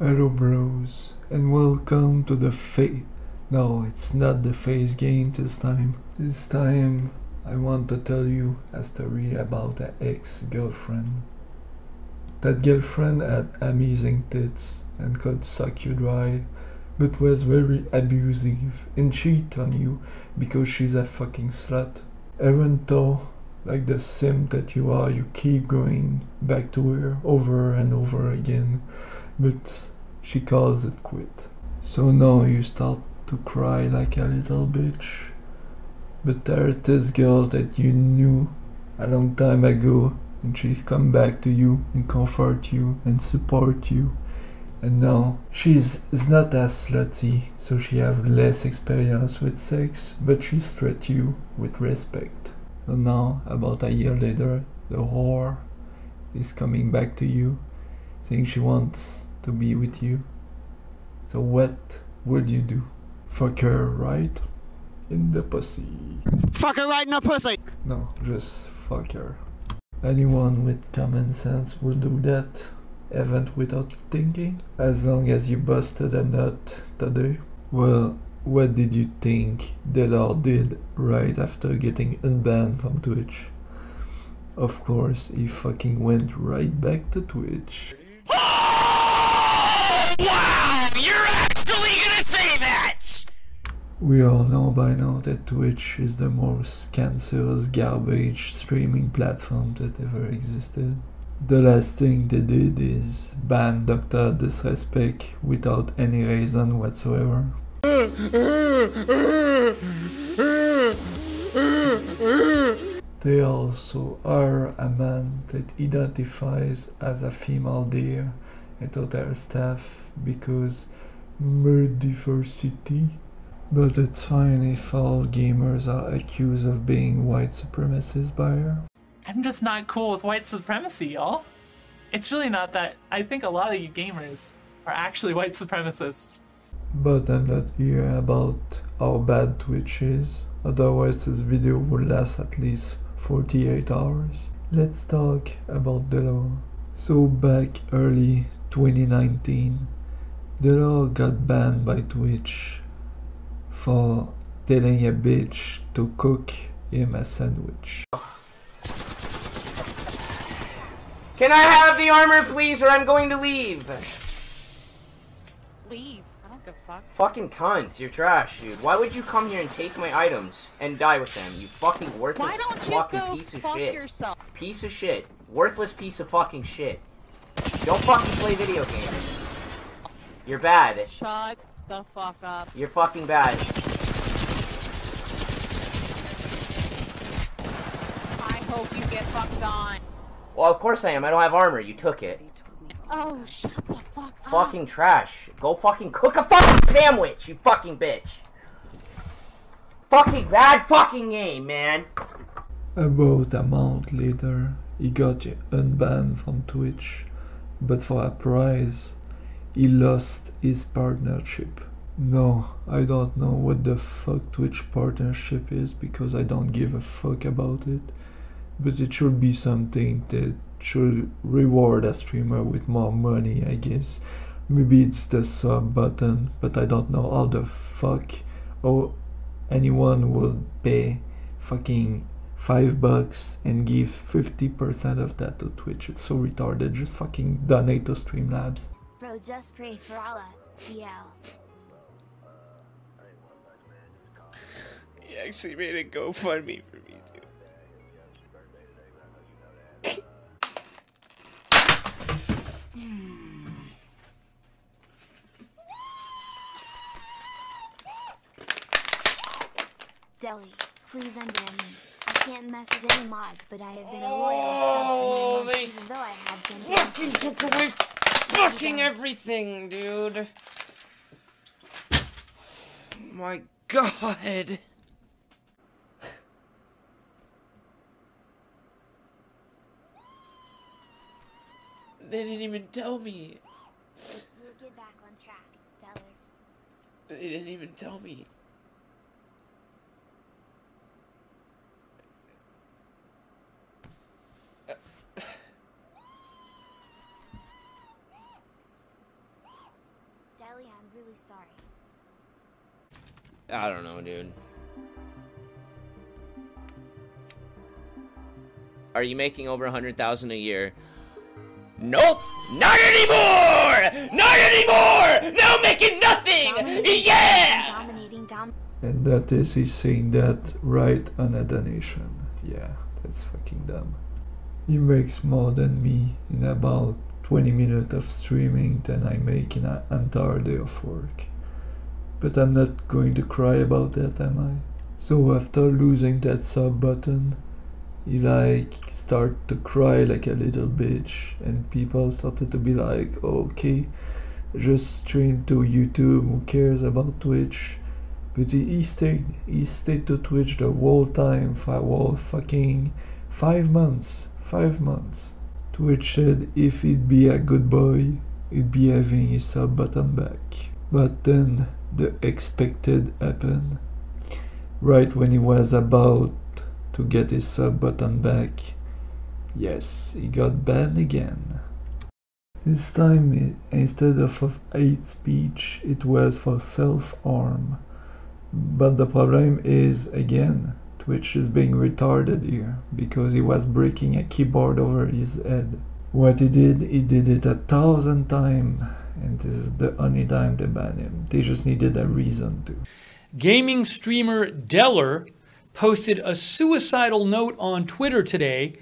Hello bros, and welcome to the Face... No, it's not the Face game this time. This time I want to tell you a story about an ex-girlfriend. That girlfriend had amazing tits and could suck you dry, but was very abusive and cheat on you because she's a fucking slut. Even though, like the sim that you are, you keep going back to her over and over again but she calls it quit. So now you start to cry like a little bitch. But there's this girl that you knew a long time ago and she's come back to you and comfort you and support you. And now she's is not as slutty, so she have less experience with sex, but she treat you with respect. So now, about a year later, the whore is coming back to you saying she wants to be with you. So what would you do? Fuck her right in the pussy. Fuck her right in the pussy! No, just fuck her. Anyone with common sense will do that, even without thinking, as long as you busted a nut today. Well, what did you think Dellor did right after getting unbanned from Twitch? Of course, he fucking went right back to Twitch. We all know by now that Twitch is the most cancerous garbage streaming platform that ever existed. The last thing they did is ban Dr. Disrespect without any reason whatsoever. They also are a man that identifies as a female deer into their staff because diversity. But it's fine if all gamers are accused of being white supremacists by her. I'm just not cool with white supremacy, y'all. It's really not that. I think a lot of you gamers are actually white supremacists. But I'm not here about how bad Twitch is, otherwise this video would last at least 48 hours. Let's talk about the law. So back early 2019, Dellor got banned by Twitch for telling a bitch to cook him a sandwich. Can I have the armor, please, or I'm going to leave? Leave. I don't give a fuck. Fucking cunt, you're trash, dude. Why would you come here and take my items and die with them? You fucking worthless Why don't you fucking go piece of fuck shit. yourself? Piece of shit. Worthless piece of fucking shit. Don't fucking play video games. You're bad. Shut the fuck up. You're fucking bad. I hope you get fucked on. Well, of course I am. I don't have armor. You took it. Oh, shut the fuck up. Fucking trash. Go fucking cook a fucking sandwich, you fucking bitch. Fucking bad fucking game, man. About a month later, he got unbanned from Twitch, but for a prize, he lost his partnership. No, I don't know what the fuck Twitch partnership is because I don't give a fuck about it, but it should be something that should reward a streamer with more money, I guess. Maybe it's the sub button, but I don't know how the fuck or anyone would pay fucking five bucks and give 50% of that to Twitch. It's so retarded. Just fucking donate to Streamlabs. Bro, just pray for Allah. GL. He actually made a GoFundMe for me, dude. Deli, please unban me. I can't message any mods, but I have been a loyal Oh, sub for nine months, they even though I have been Fucking took away fucking everything, dude. My god. They didn't even tell me. We'll get back on track, Dellor. They didn't even tell me. really sorry. I don't know, dude. Are you making over a hundred thousand a year? Nope, not anymore, not anymore. Now making nothing. Dominating, Yeah. Dominating, dom- And that is he's saying that right on a donation. Yeah, that's fucking dumb. He makes more than me in about 20 minutes of streaming than I make in an entire day of work. But I'm not going to cry about that, am I? So after losing that sub button, he like start to cry like a little bitch and people started to be like, okay, just stream to YouTube, who cares about Twitch? But he, stayed he stayed to Twitch the whole time for whole fucking five months. Five months. Twitch said if he'd be a good boy, he'd be having his sub button back. But then the expected happened. Right when he was about to get his sub button back, yes, he got banned again. This time, instead of hate speech, it was for self harm. But the problem is, again, Twitch is being retarded here because he was breaking a keyboard over his head. What he did, he did it a thousand times, and this is the only time they ban him. They just needed a reason to. Gaming streamer Dellor posted a suicidal note on Twitter today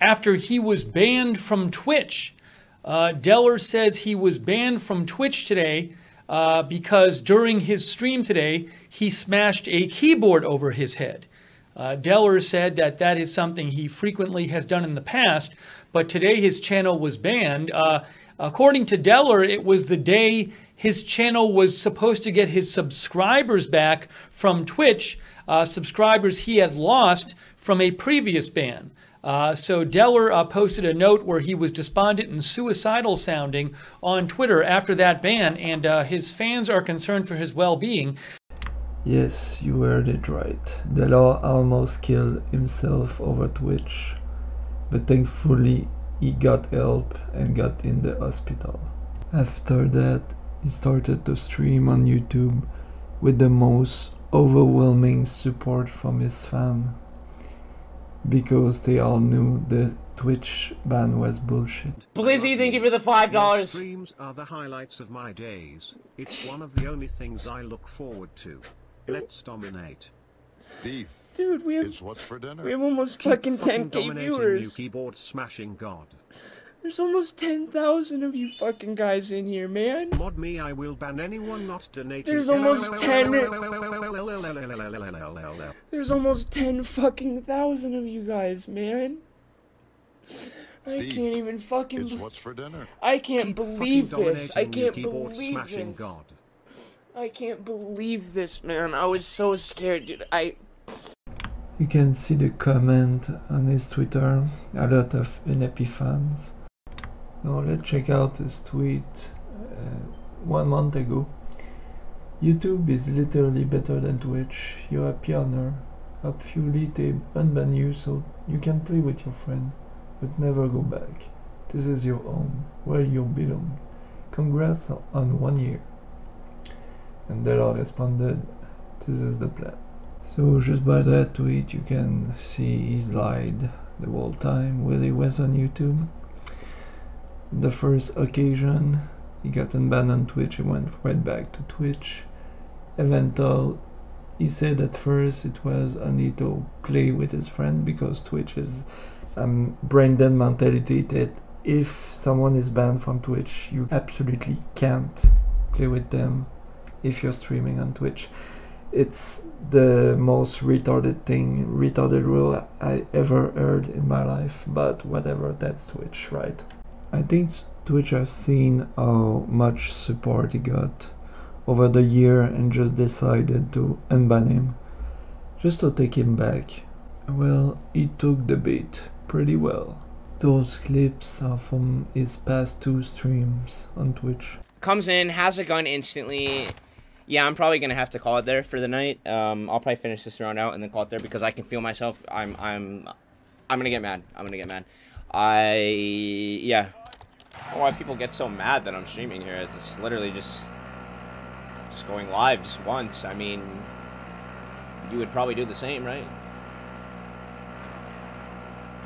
after he was banned from Twitch. Uh, Dellor says he was banned from Twitch today uh, because during his stream today, he smashed a keyboard over his head. Uh, Dellor said that that is something he frequently has done in the past, but today his channel was banned. Uh, according to Dellor, it was the day his channel was supposed to get his subscribers back from Twitch, uh, subscribers he had lost from a previous ban. Uh, so Dellor uh, posted a note where he was despondent and suicidal sounding on Twitter after that ban, and uh, his fans are concerned for his well-being. Yes, you heard it right. Dellor almost killed himself over Twitch, but thankfully he got help and got in the hospital. After that, he started to stream on YouTube with the most overwhelming support from his fan because they all knew the Twitch ban was bullshit. Blizzy, thank you for the five dollars. streams are the highlights of my days. It's one of the only things I look forward to. Let's dominate. Beef Dude, we have is what's for dinner. we have almost Keep fucking 10k dominating, you viewers. keyboard smashing god. There's almost 10,000 of you fucking guys in here, man. Mod me, I will ban anyone not donating. There's almost 10 There's almost 10 fucking thousand of you guys, man. I Beef can't even fucking. It's what's for dinner. I can't Keep believe this. I can't believe this. god. I can't believe this, man. I was so scared, dude. I. You can see the comment on his Twitter, a lot of unhappy fans. Now let's check out his tweet uh, one month ago. YouTube is literally better than Twitch. You're a pioneer. Hopefully they unban you so you can play with your friend, but never go back. This is your home, where you belong. Congrats on one year. And Dellor responded, this is the plan. So just by that tweet you can see he's lied the whole time while he was on YouTube. The first occasion he got unbanned on Twitch, he went right back to Twitch. Eventual he said at first it was only to play with his friend because Twitch is um, brain dead mentality that if someone is banned from Twitch you absolutely can't play with them if you're streaming on Twitch it's the most retarded thing, retarded rule I ever heard in my life. But whatever, that's Twitch, right? I think Twitch have seen how much support he got over the year and just decided to unban him, just to take him back. Well, he took the bait pretty well. Those clips are from his past two streams on Twitch. Comes in, has a gun instantly. Yeah, I'm probably gonna have to call it there for the night. Um, I'll probably finish this round out and then call it there because I can feel myself. I'm, I'm, I'm gonna get mad. I'm gonna get mad. I, yeah. I don't know why people get so mad that I'm streaming here. It's literally just just going live just once. I mean, you would probably do the same, right?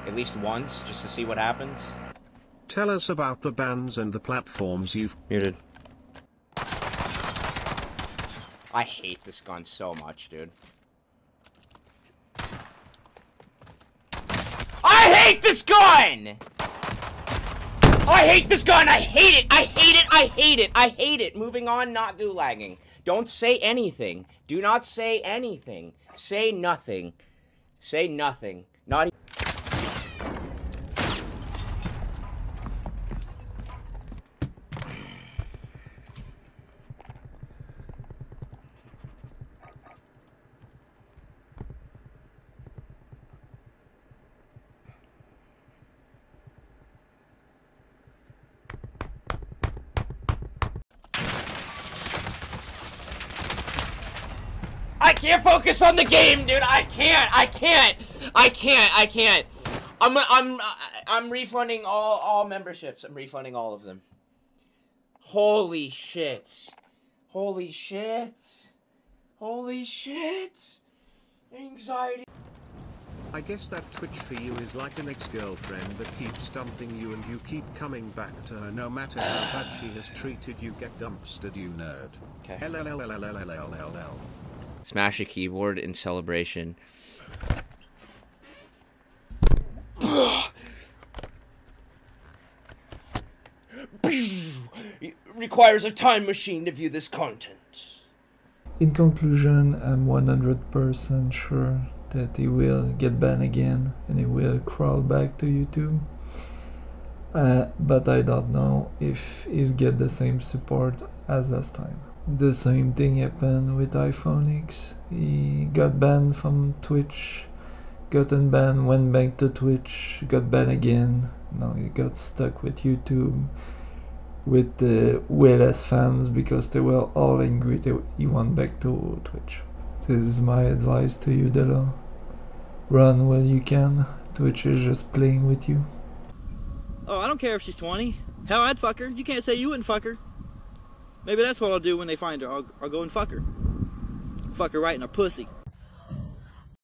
At least once, just to see what happens. Tell us about the bands and the platforms you've Muted. I hate this gun so much, dude. I hate this gun! I hate this gun! I hate it! I hate it! I hate it! I hate it! Moving on, not gulagging. Don't say anything. Do not say anything. Say nothing. Say nothing. Not I can't focus on the game, dude. I can't. I can't. I can't. I can't. I'm I'm I'm refunding all all memberships. I'm refunding all of them. Holy shit. Holy shit. Holy shit. Anxiety. I guess that Twitch for you is like an ex-girlfriend that keeps dumping you and you keep coming back to her no matter how bad she has treated you get dumpstered you nerd. Okay. Smash a keyboard in celebration. It requires a time machine to view this content. In conclusion, I'm 100% sure that he will get banned again and he will crawl back to YouTube. Uh, but I don't know if he'll get the same support as last time. The same thing happened with iPhone X. He got banned from Twitch, got unbanned, went back to Twitch, got banned again. Now he got stuck with YouTube with the less fans because they were all angry that he went back to Twitch. This is my advice to you, Dellor. Run while you can. Twitch is just playing with you. Oh, I don't care if she's 20. Hell, I'd fuck her. You can't say you wouldn't fuck her. Maybe that's what I'll do when they find her. I'll, I'll go and fuck her. Fuck her right in her pussy.